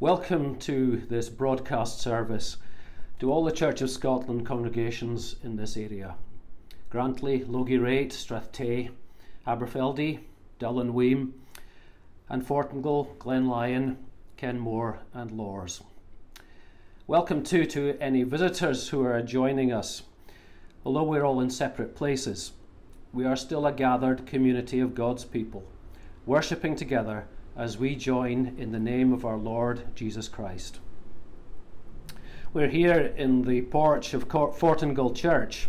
Welcome to this broadcast service to all the Church of Scotland congregations in this area Grandtully, Logierait, Strathtay, Aberfeldy, Dull Weem, and Fortingall, Glenlyon, Kenmore, and Lawers. Welcome too to any visitors who are joining us. Although we're all in separate places, we are still a gathered community of God's people, worshipping together as we join in the name of our Lord Jesus Christ. We're here in the porch of Fortingall Church.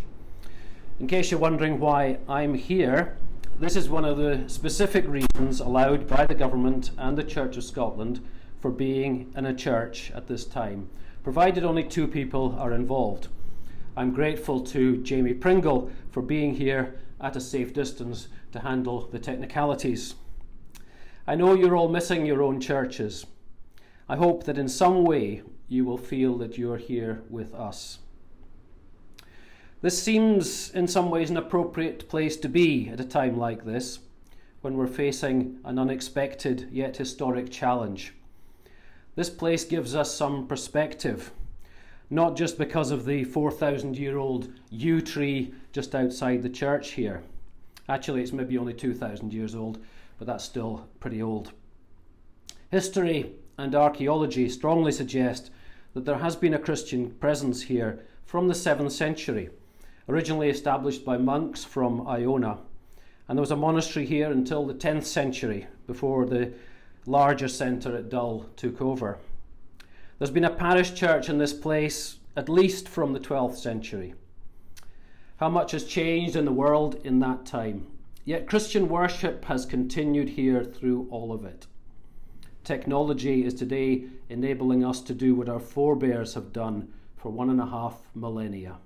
In case you're wondering why I'm here, this is one of the specific reasons allowed by the government and the Church of Scotland for being in a church at this time, provided only two people are involved. I'm grateful to Jamie Pringle for being here at a safe distance to handle the technicalities. I know you're all missing your own churches. I hope that in some way you will feel that you're here with us. This seems, in some ways, an appropriate place to be at a time like this, when we're facing an unexpected yet historic challenge. This place gives us some perspective, not just because of the 4,000 year old yew tree just outside the church here. Actually, it's maybe only 2,000 years old, but that's still pretty old. History and archaeology strongly suggest that there has been a Christian presence here from the 7th century, originally established by monks from Iona. And there was a monastery here until the 10th century before the larger centre at Dull took over. There's been a parish church in this place at least from the 12th century. How much has changed in the world in that time? Yet Christian worship has continued here through all of it. Technology is today enabling us to do what our forebears have done for one and a half millennia.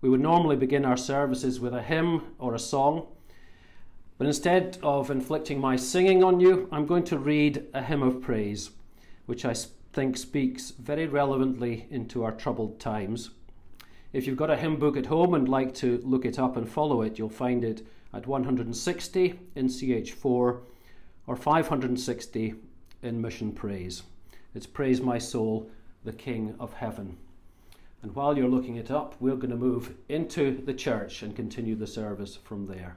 We would normally begin our services with a hymn or a song, but instead of inflicting my singing on you, I'm going to read a hymn of praise, which I think speaks very relevantly into our troubled times. If you've got a hymn book at home and like to look it up and follow it, you'll find it at 160 in CH4 or 560 in Mission Praise. It's Praise My Soul, the King of Heaven. And while you're looking it up, we're going to move into the church and continue the service from there.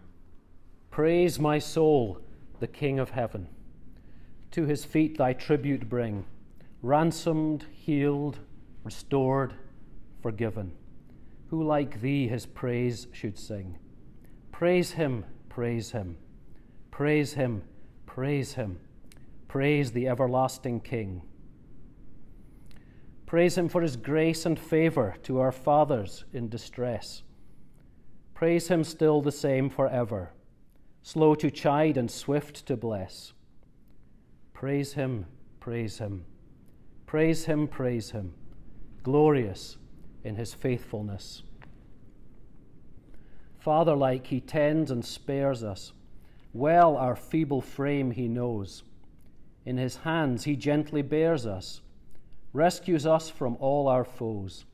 Praise my soul, the King of Heaven. To his feet thy tribute bring, ransomed, healed, restored, forgiven who like thee his praise should sing. Praise him, praise him, praise him, praise him, praise the everlasting King. Praise him for his grace and favour to our fathers in distress. Praise him still the same for ever, slow to chide and swift to bless. Praise him, praise him, praise him, praise him, glorious in his faithfulness. Father like, he tends and spares us. Well our feeble frame he knows. In his hands he gently bears us, rescues us from all our foes.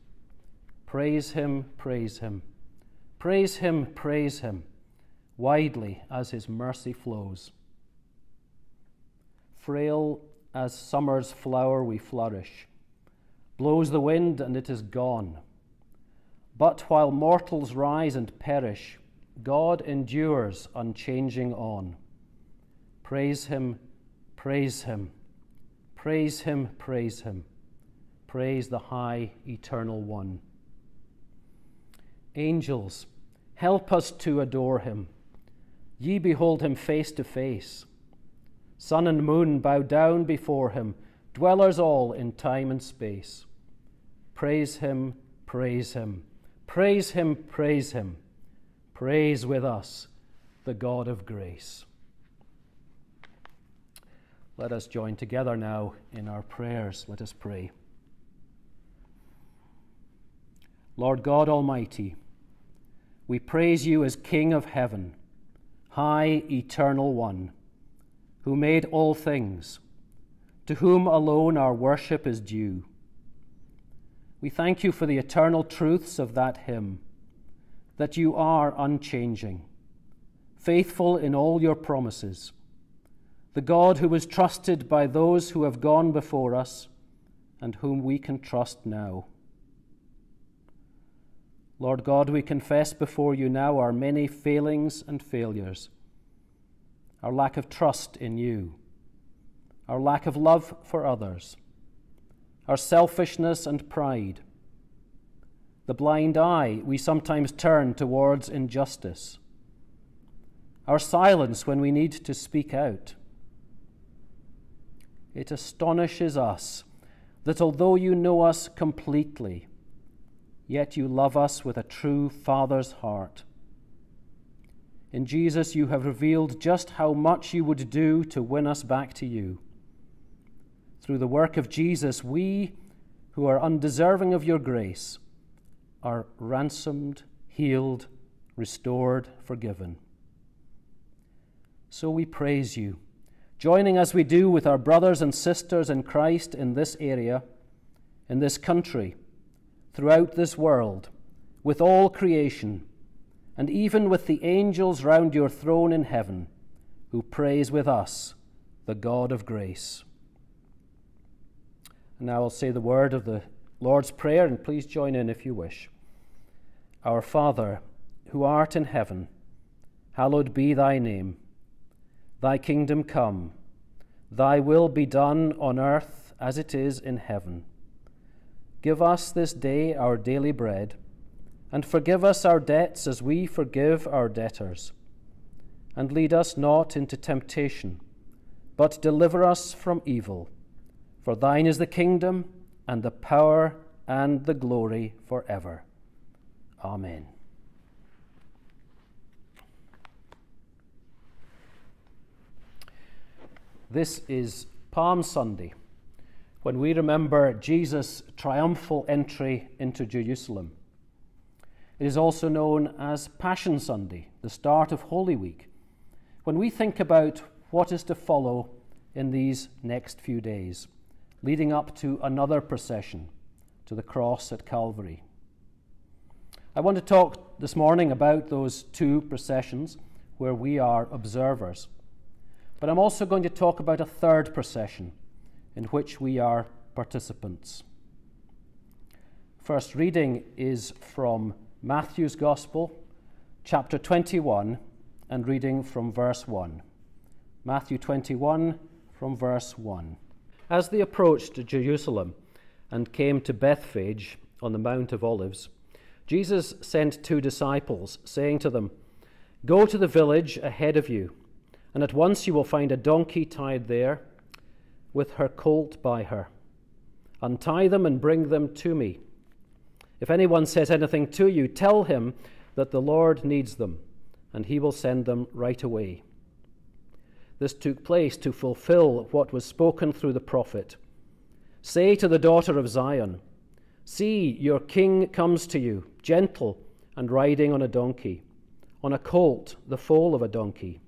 Praise him, praise him. Praise him, praise him, widely as his mercy flows. Frail as summer's flower we flourish Blows the wind, and it is gone. But while mortals rise and perish, God endures unchanging on. Praise Him, praise Him, praise Him, praise Him, praise the high eternal one. Angels, help us to adore Him. Ye behold Him face to face. Sun and moon bow down before Him, dwellers all in time and space. Praise him, praise him, praise him, praise him. Praise with us the God of grace. Let us join together now in our prayers. Let us pray. Lord God Almighty, we praise you as King of heaven, high, eternal one, who made all things, to whom alone our worship is due. We thank you for the eternal truths of that hymn, that you are unchanging, faithful in all your promises, the God who was trusted by those who have gone before us and whom we can trust now. Lord God, we confess before you now our many failings and failures, our lack of trust in you, our lack of love for others, our selfishness and pride, the blind eye we sometimes turn towards injustice, our silence when we need to speak out. It astonishes us that although you know us completely, yet you love us with a true Father's heart. In Jesus, you have revealed just how much you would do to win us back to you. Through the work of Jesus, we, who are undeserving of your grace, are ransomed, healed, restored, forgiven. So we praise you, joining as we do with our brothers and sisters in Christ in this area, in this country, throughout this world, with all creation, and even with the angels round your throne in heaven, who praise with us the God of grace. And now I'll say the word of the Lord's Prayer, and please join in if you wish. Our Father, who art in heaven, hallowed be thy name. Thy kingdom come, thy will be done on earth as it is in heaven. Give us this day our daily bread, and forgive us our debts as we forgive our debtors. And lead us not into temptation, but deliver us from evil. For thine is the kingdom, and the power, and the glory forever. Amen. This is Palm Sunday, when we remember Jesus' triumphal entry into Jerusalem. It is also known as Passion Sunday, the start of Holy Week, when we think about what is to follow in these next few days, leading up to another procession to the cross at Calvary. I want to talk this morning about those two processions where we are observers. But I'm also going to talk about a third procession in which we are participants. First reading is from Matthew's Gospel, chapter 21, and reading from verse 1. Matthew 21, from verse 1. As they approached Jerusalem and came to Bethphage on the Mount of Olives, Jesus sent two disciples, saying to them, Go to the village ahead of you, and at once you will find a donkey tied there, with her colt by her. Untie them and bring them to me. If anyone says anything to you, tell him that the Lord needs them, and he will send them right away. This took place to fulfill what was spoken through the prophet. Say to the daughter of Zion, See, your king comes to you, gentle and riding on a donkey, on a colt, the foal of a donkey.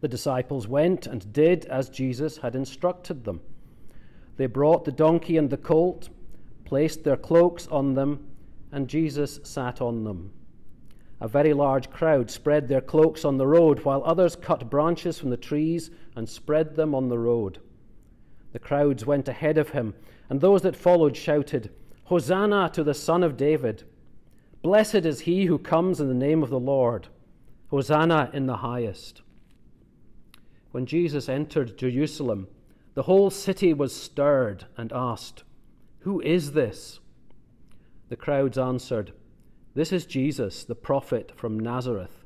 The disciples went and did as Jesus had instructed them. They brought the donkey and the colt, placed their cloaks on them, and Jesus sat on them. A very large crowd spread their cloaks on the road, while others cut branches from the trees and spread them on the road. The crowds went ahead of him and those that followed shouted, Hosanna to the Son of David! Blessed is he who comes in the name of the Lord! Hosanna in the highest! When Jesus entered Jerusalem, the whole city was stirred and asked, Who is this? The crowds answered, This is Jesus, the prophet from Nazareth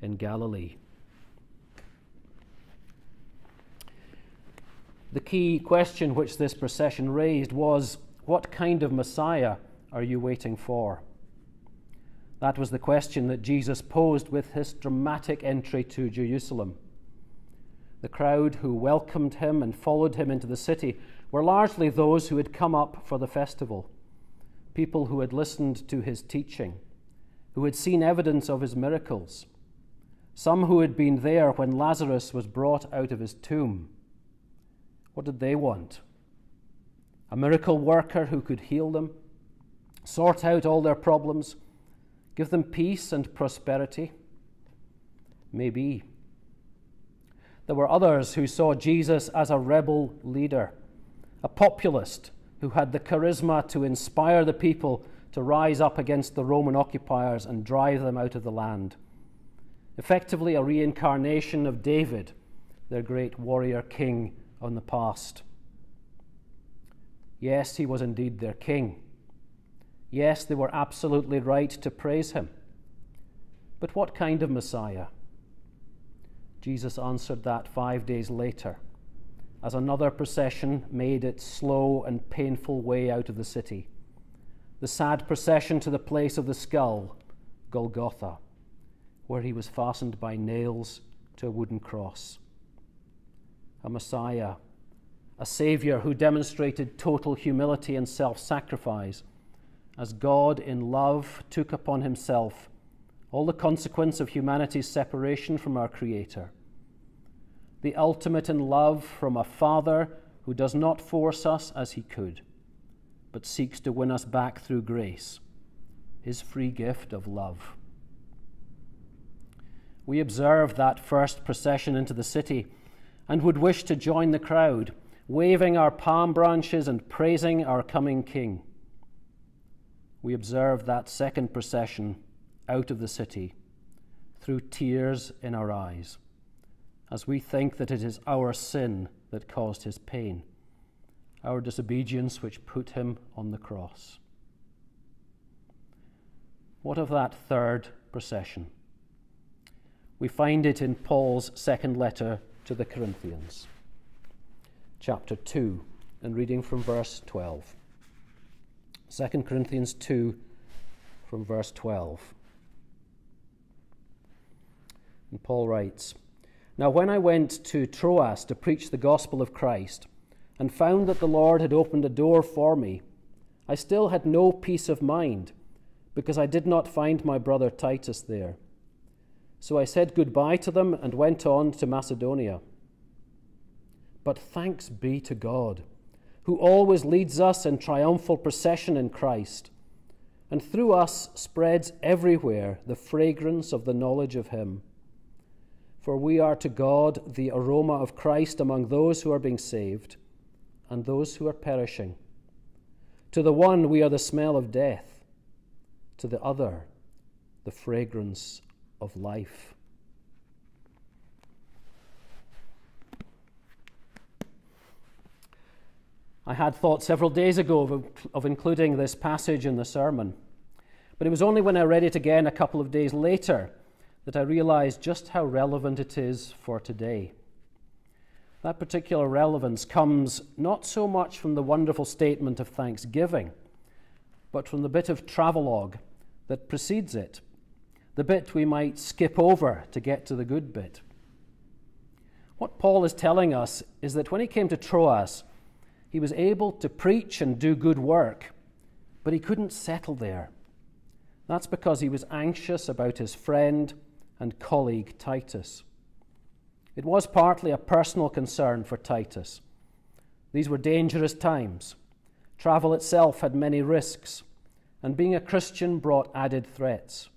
in Galilee. The key question which this procession raised was what kind of Messiah are you waiting for? That was the question that Jesus posed with his dramatic entry to Jerusalem. The crowd who welcomed him and followed him into the city were largely those who had come up for the festival, people who had listened to his teaching, who had seen evidence of his miracles, some who had been there when Lazarus was brought out of his tomb what did they want? A miracle worker who could heal them, sort out all their problems, give them peace and prosperity? Maybe. there were others who saw Jesus as a rebel leader, a populist who had the charisma to inspire the people to rise up against the Roman occupiers and drive them out of the land. Effectively, a reincarnation of David, their great warrior king on the past. Yes, he was indeed their king. Yes, they were absolutely right to praise him. But what kind of Messiah? Jesus answered that five days later as another procession made its slow and painful way out of the city. The sad procession to the place of the skull, Golgotha, where he was fastened by nails to a wooden cross. A Messiah, a Saviour who demonstrated total humility and self sacrifice, as God in love took upon himself all the consequence of humanity's separation from our Creator the ultimate in love from a Father who does not force us as he could, but seeks to win us back through grace, his free gift of love. We observe that first procession into the city and would wish to join the crowd, waving our palm branches and praising our coming King. We observe that second procession out of the city through tears in our eyes as we think that it is our sin that caused his pain, our disobedience which put him on the cross. What of that third procession? We find it in Paul's second letter to the Corinthians, chapter 2, and reading from verse 12. 2 Corinthians 2, from verse 12. And Paul writes, now, when I went to Troas to preach the gospel of Christ and found that the Lord had opened a door for me, I still had no peace of mind because I did not find my brother Titus there. So I said goodbye to them and went on to Macedonia. But thanks be to God, who always leads us in triumphal procession in Christ, and through us spreads everywhere the fragrance of the knowledge of Him. For we are to God the aroma of Christ among those who are being saved and those who are perishing. To the one, we are the smell of death, to the other, the fragrance of life. I had thought several days ago of, of, including this passage in the sermon, but it was only when I read it again a couple of days later that I realized just how relevant it is for today. That particular relevance comes not so much from the wonderful statement of thanksgiving, but from the bit of travelogue that precedes it, the bit we might skip over to get to the good bit. What Paul is telling us is that when he came to Troas, he was able to preach and do good work, but he couldn't settle there. That's because he was anxious about his friend and colleague Titus. It was partly a personal concern for Titus. These were dangerous times. Travel itself had many risks, and being a Christian brought added threats.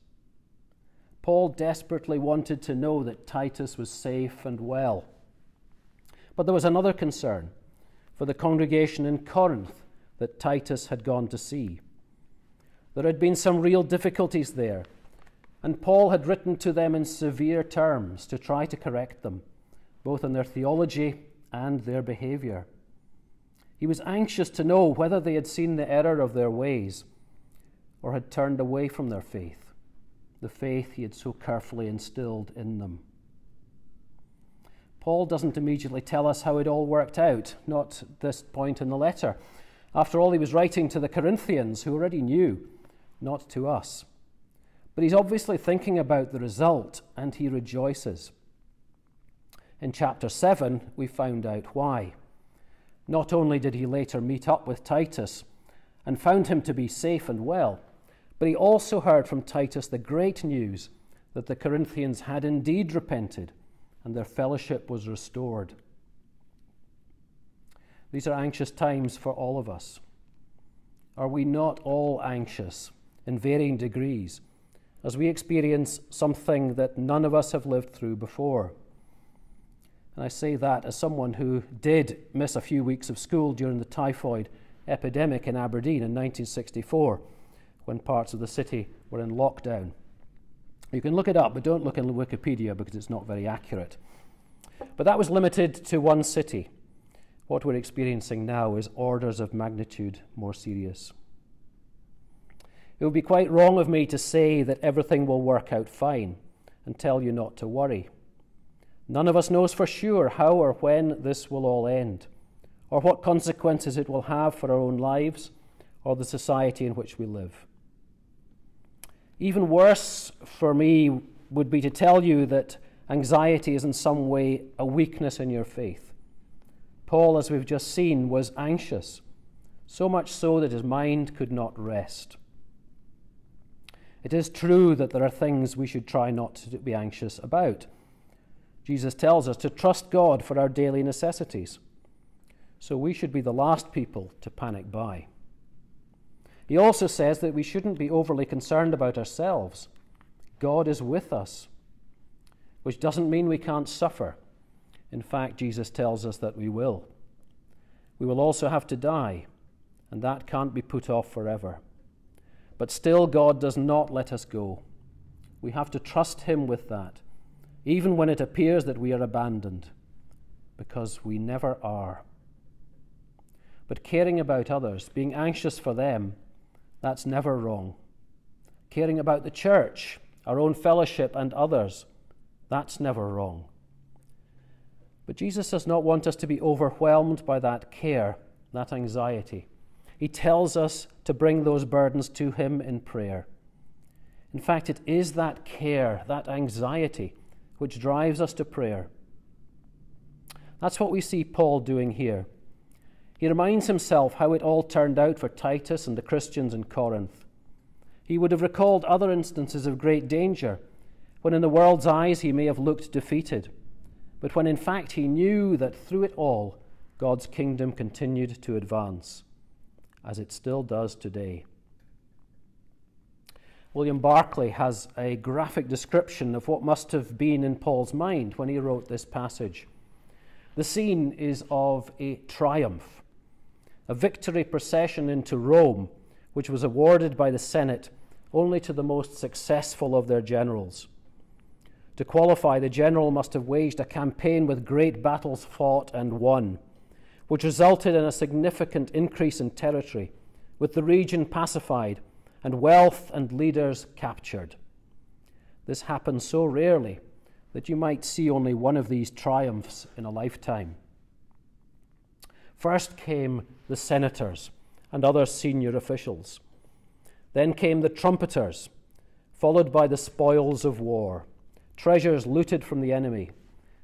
Paul desperately wanted to know that Titus was safe and well. But there was another concern for the congregation in Corinth that Titus had gone to see. There had been some real difficulties there and Paul had written to them in severe terms to try to correct them, both in their theology and their behavior. He was anxious to know whether they had seen the error of their ways or had turned away from their faith, the faith he had so carefully instilled in them. Paul doesn't immediately tell us how it all worked out, not this point in the letter. After all, he was writing to the Corinthians, who already knew, not to us. But he's obviously thinking about the result and he rejoices. In chapter 7, we found out why. Not only did he later meet up with Titus and found him to be safe and well, but he also heard from Titus the great news that the Corinthians had indeed repented and their fellowship was restored. These are anxious times for all of us. Are we not all anxious in varying degrees as we experience something that none of us have lived through before. And I say that as someone who did miss a few weeks of school during the typhoid epidemic in Aberdeen in 1964 when parts of the city were in lockdown. You can look it up, but don't look in Wikipedia because it's not very accurate. But that was limited to one city. What we're experiencing now is orders of magnitude more serious. It would be quite wrong of me to say that everything will work out fine and tell you not to worry. None of us knows for sure how or when this will all end, or what consequences it will have for our own lives or the society in which we live. Even worse for me would be to tell you that anxiety is in some way a weakness in your faith. Paul, as we've just seen, was anxious, so much so that his mind could not rest. It is true that there are things we should try not to be anxious about. Jesus tells us to trust God for our daily necessities. So we should be the last people to panic by. He also says that we shouldn't be overly concerned about ourselves. God is with us, which doesn't mean we can't suffer. In fact, Jesus tells us that we will. We will also have to die, and that can't be put off forever. But still, God does not let us go. We have to trust Him with that, even when it appears that we are abandoned, because we never are. But caring about others, being anxious for them, that's never wrong. Caring about the church, our own fellowship, and others, that's never wrong. But Jesus does not want us to be overwhelmed by that care, that anxiety. He tells us to bring those burdens to Him in prayer. In fact, it is that care, that anxiety, which drives us to prayer. That's what we see Paul doing here. He reminds himself how it all turned out for Titus and the Christians in Corinth. He would have recalled other instances of great danger, when in the world's eyes he may have looked defeated, but when in fact he knew that through it all God's kingdom continued to advance, as it still does today. William Barclay has a graphic description of what must have been in Paul's mind when he wrote this passage. The scene is of a triumph a victory procession into Rome, which was awarded by the Senate only to the most successful of their generals. To qualify, the general must have waged a campaign with great battles fought and won, which resulted in a significant increase in territory, with the region pacified and wealth and leaders captured. This happens so rarely that you might see only one of these triumphs in a lifetime. First came the senators and other senior officials. Then came the trumpeters, followed by the spoils of war, treasures looted from the enemy,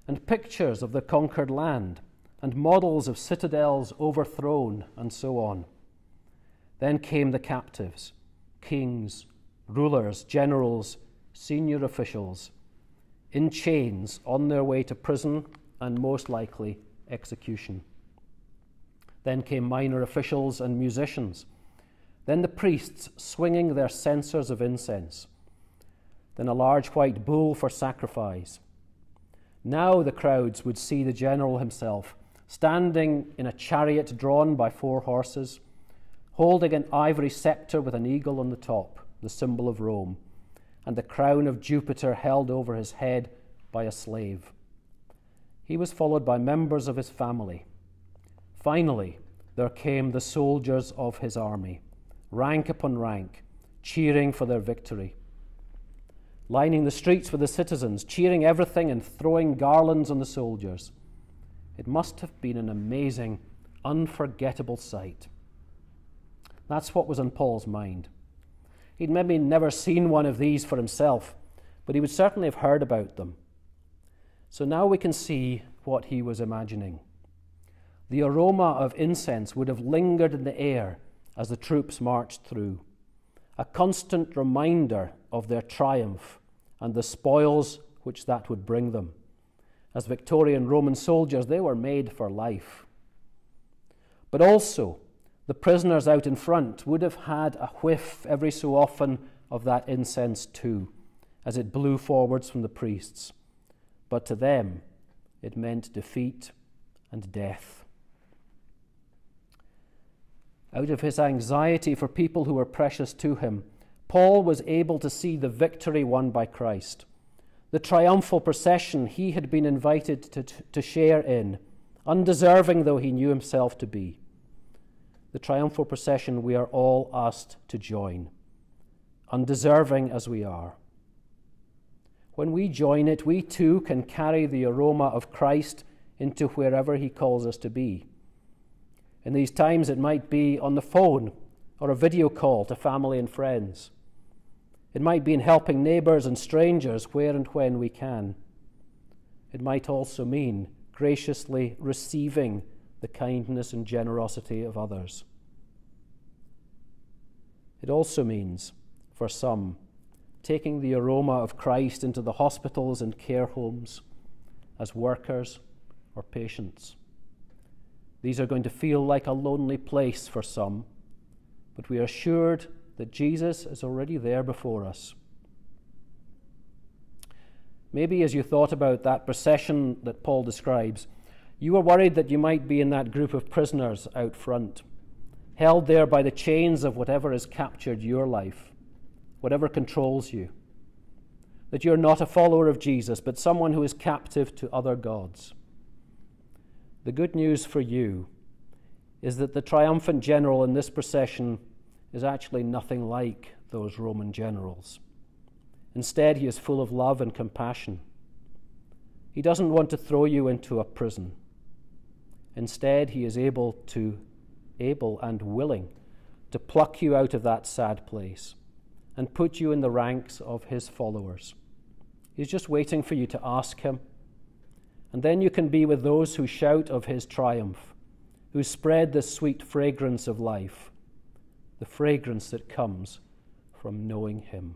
and pictures of the conquered land, and models of citadels overthrown, and so on. Then came the captives, kings, rulers, generals, senior officials, in chains on their way to prison and most likely execution. Then came minor officials and musicians. Then the priests swinging their censers of incense. Then a large white bull for sacrifice. Now the crowds would see the general himself standing in a chariot drawn by four horses, holding an ivory scepter with an eagle on the top, the symbol of Rome, and the crown of Jupiter held over his head by a slave. He was followed by members of his family Finally, there came the soldiers of his army, rank upon rank, cheering for their victory. Lining the streets with the citizens, cheering everything and throwing garlands on the soldiers. It must have been an amazing, unforgettable sight. That's what was on Paul's mind. He'd maybe never seen one of these for himself, but he would certainly have heard about them. So now we can see what he was imagining. The aroma of incense would have lingered in the air as the troops marched through, a constant reminder of their triumph and the spoils which that would bring them. As Victorian Roman soldiers, they were made for life. But also, the prisoners out in front would have had a whiff every so often of that incense too, as it blew forwards from the priests. But to them, it meant defeat and death. Out of his anxiety for people who were precious to him, Paul was able to see the victory won by Christ, the triumphal procession he had been invited to, to share in, undeserving though he knew himself to be. The triumphal procession we are all asked to join, undeserving as we are. When we join it, we too can carry the aroma of Christ into wherever he calls us to be. In these times, it might be on the phone or a video call to family and friends. It might be in helping neighbours and strangers where and when we can. It might also mean graciously receiving the kindness and generosity of others. It also means, for some, taking the aroma of Christ into the hospitals and care homes as workers or patients. These are going to feel like a lonely place for some, but we are assured that Jesus is already there before us. Maybe as you thought about that procession that Paul describes, you were worried that you might be in that group of prisoners out front, held there by the chains of whatever has captured your life, whatever controls you. That you're not a follower of Jesus, but someone who is captive to other gods. The good news for you is that the triumphant general in this procession is actually nothing like those Roman generals. Instead, he is full of love and compassion. He doesn't want to throw you into a prison. Instead, he is able to able and willing to pluck you out of that sad place and put you in the ranks of his followers. He's just waiting for you to ask him and then you can be with those who shout of his triumph, who spread the sweet fragrance of life, the fragrance that comes from knowing him.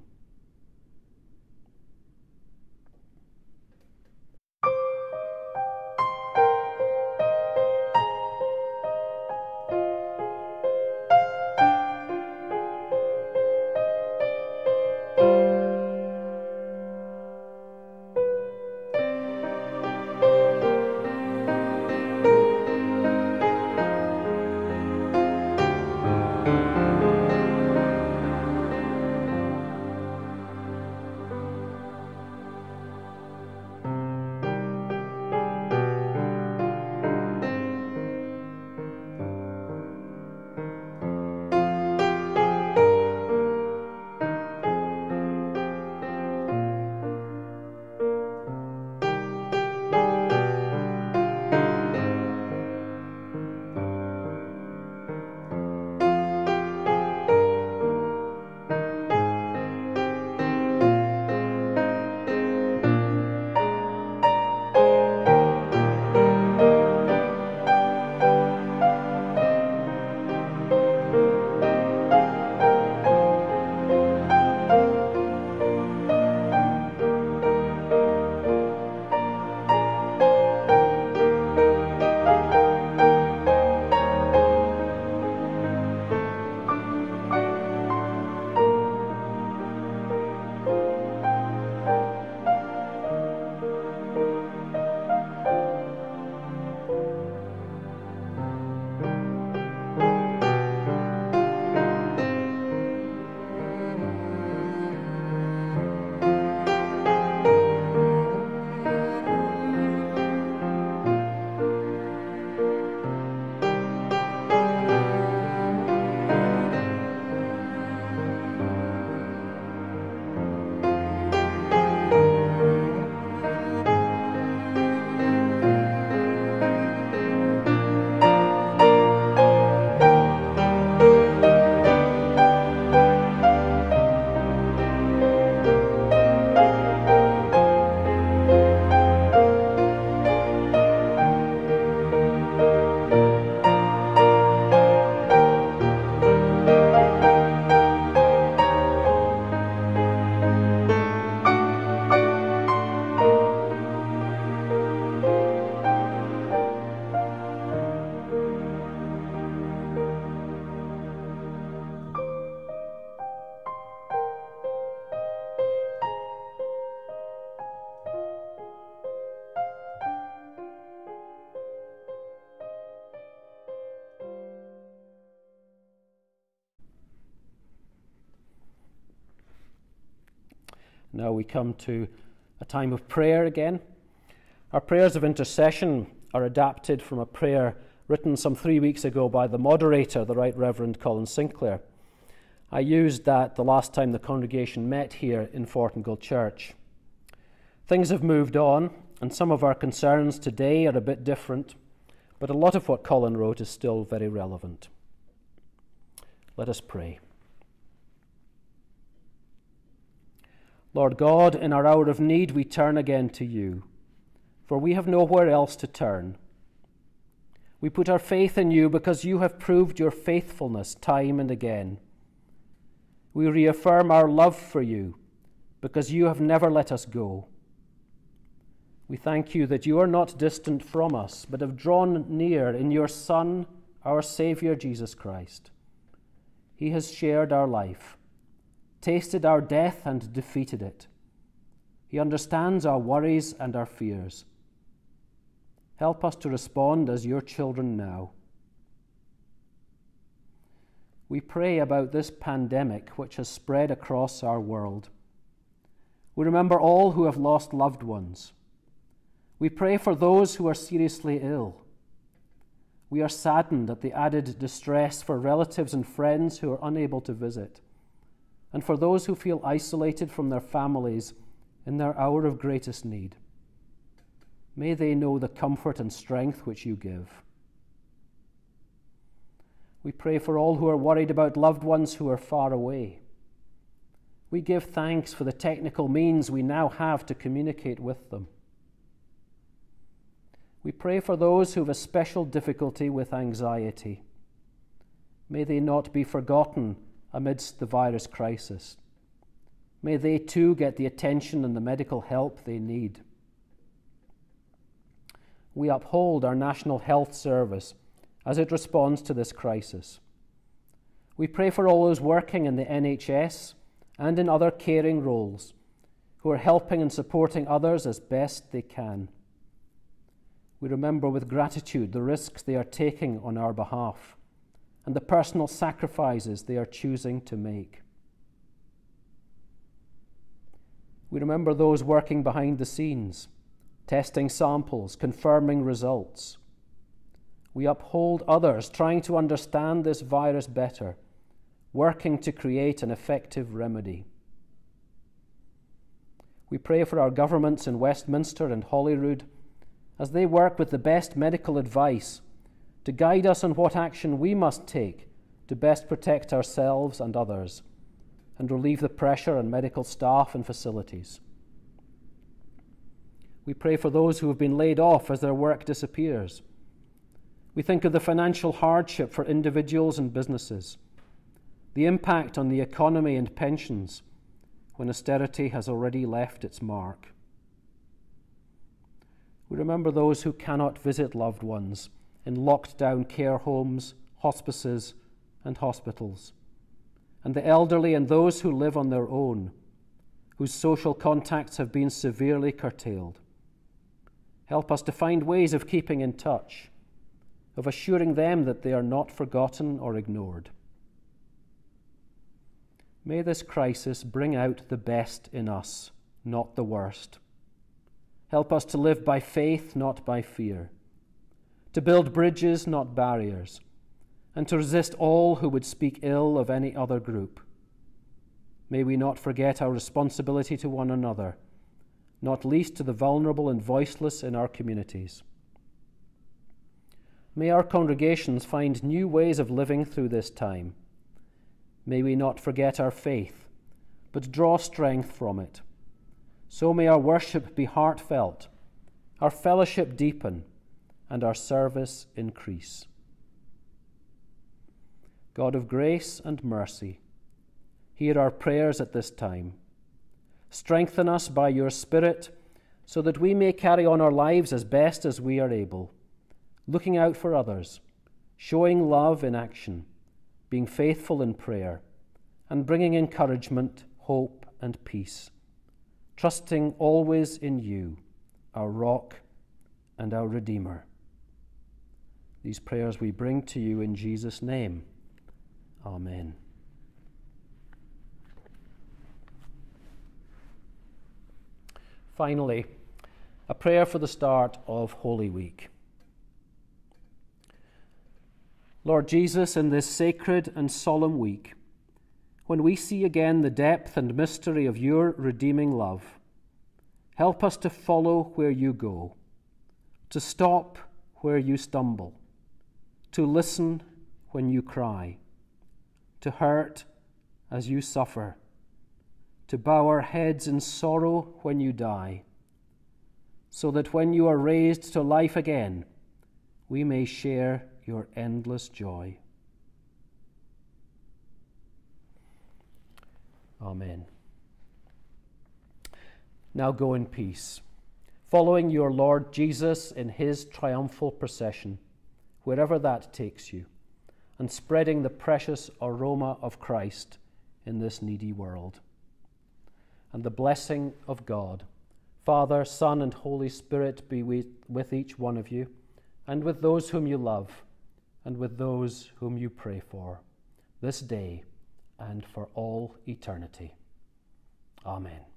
We come to a time of prayer again. Our prayers of intercession are adapted from a prayer written some three weeks ago by the moderator, the Right Reverend Colin Sinclair. I used that the last time the congregation met here in Fortingall Church. Things have moved on, and some of our concerns today are a bit different, but a lot of what Colin wrote is still very relevant. Let us pray. Lord God, in our hour of need, we turn again to you, for we have nowhere else to turn. We put our faith in you because you have proved your faithfulness time and again. We reaffirm our love for you because you have never let us go. We thank you that you are not distant from us, but have drawn near in your Son, our Saviour Jesus Christ. He has shared our life tasted our death and defeated it. He understands our worries and our fears. Help us to respond as your children now. We pray about this pandemic which has spread across our world. We remember all who have lost loved ones. We pray for those who are seriously ill. We are saddened at the added distress for relatives and friends who are unable to visit and for those who feel isolated from their families in their hour of greatest need. May they know the comfort and strength which you give. We pray for all who are worried about loved ones who are far away. We give thanks for the technical means we now have to communicate with them. We pray for those who have a special difficulty with anxiety. May they not be forgotten amidst the virus crisis. May they too get the attention and the medical help they need. We uphold our National Health Service as it responds to this crisis. We pray for all those working in the NHS and in other caring roles who are helping and supporting others as best they can. We remember with gratitude the risks they are taking on our behalf and the personal sacrifices they are choosing to make. We remember those working behind the scenes, testing samples, confirming results. We uphold others trying to understand this virus better, working to create an effective remedy. We pray for our governments in Westminster and Holyrood as they work with the best medical advice to guide us on what action we must take to best protect ourselves and others and relieve the pressure on medical staff and facilities. We pray for those who have been laid off as their work disappears. We think of the financial hardship for individuals and businesses, the impact on the economy and pensions when austerity has already left its mark. We remember those who cannot visit loved ones in locked down care homes, hospices, and hospitals, and the elderly and those who live on their own, whose social contacts have been severely curtailed. Help us to find ways of keeping in touch, of assuring them that they are not forgotten or ignored. May this crisis bring out the best in us, not the worst. Help us to live by faith, not by fear to build bridges, not barriers, and to resist all who would speak ill of any other group. May we not forget our responsibility to one another, not least to the vulnerable and voiceless in our communities. May our congregations find new ways of living through this time. May we not forget our faith, but draw strength from it. So may our worship be heartfelt, our fellowship deepen and our service increase. God of grace and mercy, hear our prayers at this time. Strengthen us by your Spirit so that we may carry on our lives as best as we are able, looking out for others, showing love in action, being faithful in prayer, and bringing encouragement, hope, and peace, trusting always in you, our rock and our Redeemer. These prayers we bring to you in Jesus' name. Amen. finally, a prayer for the start of Holy Week. Lord Jesus, in this sacred and solemn week, when we see again the depth and mystery of your redeeming love, help us to follow where you go, to stop where you stumble, to listen when you cry, to hurt as you suffer, to bow our heads in sorrow when you die, so that when you are raised to life again, we may share your endless joy. Amen. Now go in peace, following your Lord Jesus in his triumphal procession, wherever that takes you, and spreading the precious aroma of Christ in this needy world. And the blessing of God, Father, Son, and Holy Spirit be with each one of you and with those whom you love and with those whom you pray for, this day and for all eternity. Amen.